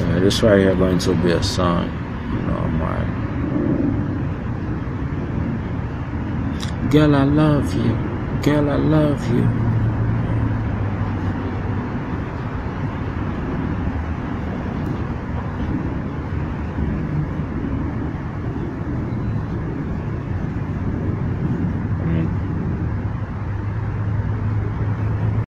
Uh, this right here going to be a song. You know, I'm. Girl, I love you. Girl, I love you.